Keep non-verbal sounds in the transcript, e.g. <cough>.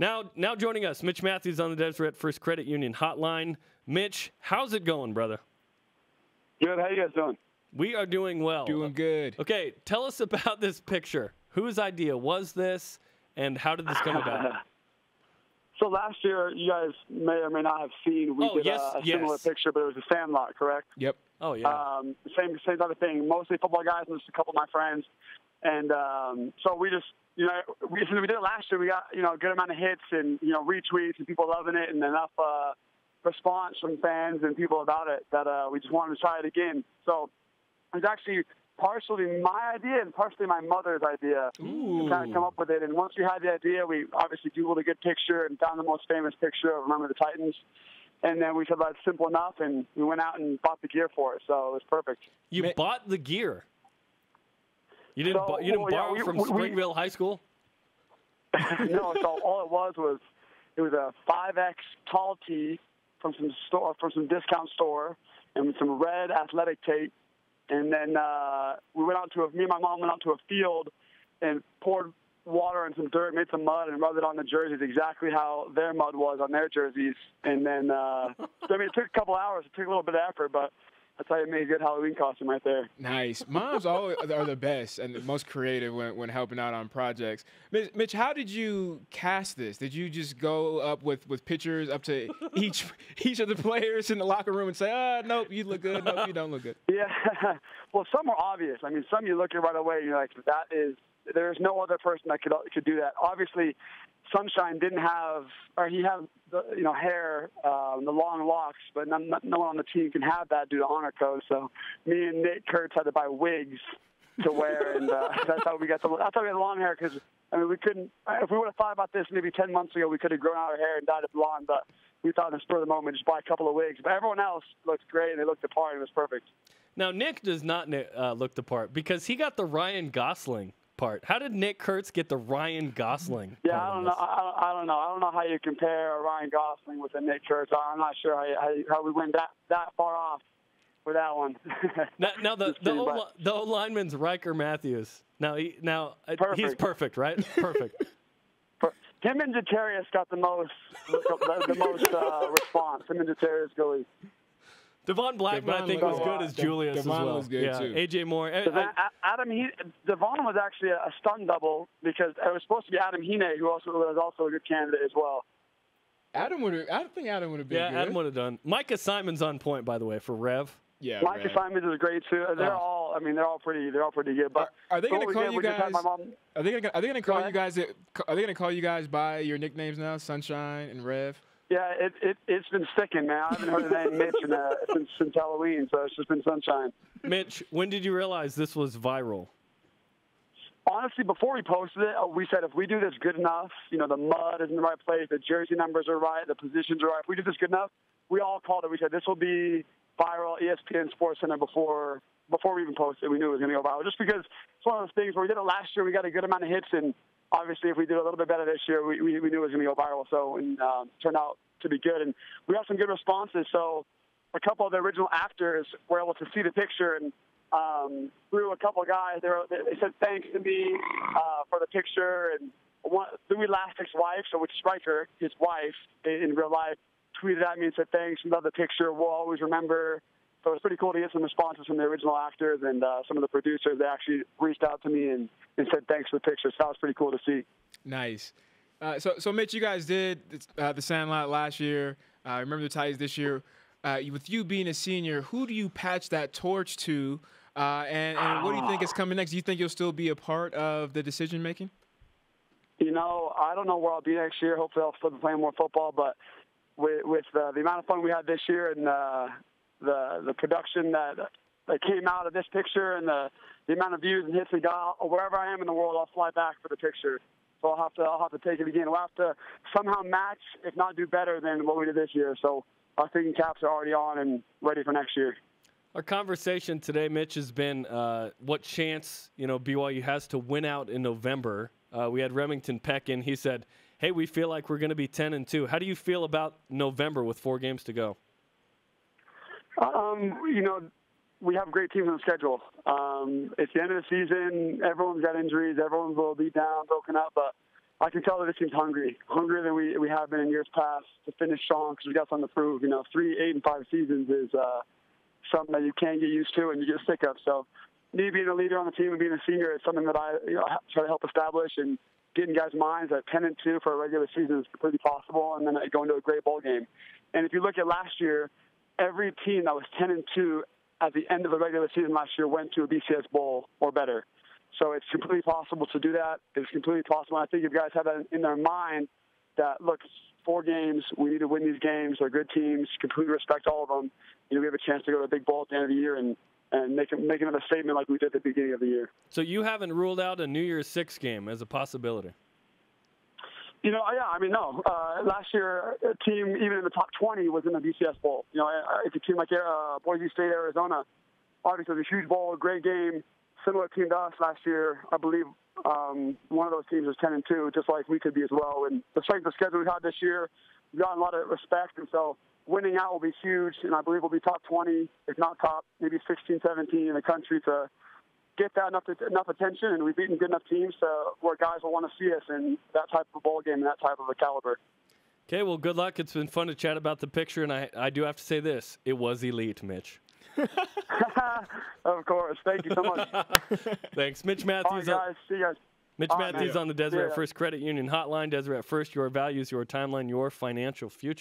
Now, now joining us, Mitch Mathews on the Deseret First Credit Union Hotline. Mitch, how's it going, brother? Good. How you guys doing? We are doing well. Doing good. Okay, tell us about this picture. Whose idea was this, and how did this come about? <laughs> so last year, you guys may or may not have seen we Oh, did yes, a, a similar picture, but it was a Sandlot, correct? Yep. Oh yeah. Um, same same type of thing. Mostly football guys and just a couple of my friends. And um, so we just, you know, we, since we did it last year, we got, you know, a good amount of hits and, you know, retweets and people loving it and enough uh, response from fans and people about it that uh, we just wanted to try it again. So it was actually partially my idea and partially my mother's idea to kind of come up with it. And once we had the idea, we obviously Googled a good picture and found the most famous picture of Remember the Titans. And then we said well, that's simple enough, and we went out and bought the gear for it. So it was perfect. you Ma- bought the gear. You didn't. So, you didn't well, yeah, borrow we- from we- we- Springville High School. <laughs> no, so all it was was it was a 5X tall tee from some store from some discount store and some red athletic tape. And then uh, we went out to a me and my mom went out to a field and poured water and some dirt, made some mud, and rubbed it on the jerseys exactly how their mud was on their jerseys. And then uh, so, <laughs> I mean, it took a couple hours. It took a little bit of effort, but that's how you made a good Halloween costume right there. Nice. Moms always are the best and the most creative when, when helping out on projects. Mitch, Mitch, how did you cast this? Did you just go up with, with pictures up to each <laughs> each of the players in the locker room and say, ah, nope, you look good. Nope, you don't look good. Yeah. <laughs> well, some are obvious. I mean, some you look at right away and you're like, that is, there's no other person that could could do that. Obviously, Sunshine didn't have, or he had, the, you know, hair, um, the long locks, but none, no one on the team can have that due to honor code. So me and Nick Kurtz had to buy wigs to wear, and uh, <laughs> that's how we got the that's how we had long hair because. I mean, we couldn't. If we would have thought about this maybe 10 months ago, we could have grown out our hair and dyed it blonde. But we thought in the spur of the moment, just buy a couple of wigs. But everyone else looked great and they looked the part and it was perfect. Now Nick does not uh, look the part because he got the Ryan Gosling part. How did Nick Kurtz get the Ryan Gosling? Yeah, I don't know. I, I- don't know. I don't know how you compare Ryan Gosling with a Nick Kurtz. I'm not sure how, you- how, we went that that far off with that one. <laughs> Now, now the the kidding, o, the O lineman's Ryker Mathews. Now he now uh, he's Perfect. perfect, right? <laughs> Perfect. For- him and Jatarius got the most the, the most uh, response. Him and Jatarius go. Devon Blackmon, I think, was good as De- Julius as well. was good, yeah, too. AJ Moore. I- Because Adam he Devon was actually a stun double because it was supposed to be Adam Hine, who also was also a good candidate as well. Adam would have. I think Adam would have been yeah, good. Adam would have done. Micah Simon's on point, by the way, for Rev. yeah. Mike right. Simons is great too. They're Oh. all. I mean, they're all pretty. They're all pretty good. But Are- are they gonna call you we just had guys- Are they gonna Are they you guys? Are they gonna call you guys by your nicknames now? Sunshine and Rev. Yeah, it, it, it's been sticking, man. I haven't heard the name Mitch in, uh, since, since Halloween, so it's just been sunshine. Mitch, when did you realize this was viral? Honestly, before we posted it, uh, we said if we do this good enough, you know, the mud is in the right place, the jersey numbers are right, the positions are right. If we do this good enough, we all called it. We said this will be viral, ESPN SportsCenter before before we even posted. it. We knew it was going to go viral, just because it's one of those things where we did it last year, we got a good amount of hits, and obviously if we did a little bit better this year, we, we, knew it was going to go viral. So and um, turned out to be good, and we got some good responses. So a couple of the original actors were able to see the picture and um, through a couple of guys. They, were, they said thanks to me uh, for the picture, and one, Louis Lastik's wife, so which is Ryker, his wife in, in real life, tweeted at me and said thanks. Love the picture. We'll always remember. So it was pretty cool to get some responses from the original actors and uh, some of the producers. They actually reached out to me and, and said thanks for the picture. So that was pretty cool to see. Nice. Uh, so, so Mitch, you guys did uh, the Sandlot last year. Uh, remember the Titans this year. Uh, with you being a senior, who do you patch that torch to? Uh, and, and what do you think is coming next? Do you think you'll still be a part of the decision making? You know, I don't know where I'll be next year. Hopefully, I'll still be playing more football. But with, with uh, the amount of fun we had this year and uh, the the production that that came out of this picture and the the amount of views and hits we got, wherever I am in the world, I'll fly back for the picture. So I'll have to I'll have to take it again. We'll have to somehow match, if not do better than what we did this year. So our thinking caps are already on and ready for next year. Our conversation today, Mitch, has been uh, what chance you know BYU has to win out in November. Uh, we had Remington Peck in. He said, "Hey, we feel like we're going to be ten and two. How do you feel about November with four games to go?" Um, you know, we have great teams on the schedule. Um, it's the end of the season. Everyone's got injuries. Everyone's a little beat down, broken up. But I can tell that this team's hungry, hungrier than we we have been in years past to finish strong because we got something to prove. You know, three, eight, and five seasons is uh, something that you can't get used to and you get sick of. So, me being a leader on the team and being a senior is something that I you know, try to help establish and getting guys' minds that 10 and 2 for a regular season is completely possible, and then going to a great bowl game. And if you look at last year, every team that was 10 and 2 at the end of the regular season last year went to a BCS bowl or better. So it's completely possible to do that. It's completely possible. I think if guys have that in their mind that look, four games, we need to win these games. They're good teams. Completely respect all of them. You know, we have a chance to go to a big bowl at the end of the year and and make make another statement like we did at the beginning of the year. So you haven't ruled out a New Year's Six game as a possibility. You know, yeah, I mean, no. Uh, last year, a team even in the top 20 was in the BCS Bowl. You know, it's a team like uh, Boise State, Arizona. Obviously, was a huge bowl, great game similar team to us last year. I believe um, one of those teams was 10 and 2, just like we could be as well. And the strength of schedule we've had this year, we've gotten a lot of respect. And so winning out will be huge. And I believe we'll be top 20, if not top, maybe 16, 17 in the country to get that enough, enough attention. And we've beaten good enough teams to where guys will want to see us in that type of a bowl game and that type of a caliber. Okay, well, good luck. It's been fun to chat about the picture. And I, I do have to say this it was elite, Mitch. <laughs> of course. Thank you so much. <laughs> Thanks. Mitch Mathews. Right, guys. See you guys. Mitch Mathews on the Deseret First Credit Union Hotline. Deseret First, your values, your timeline, your financial future.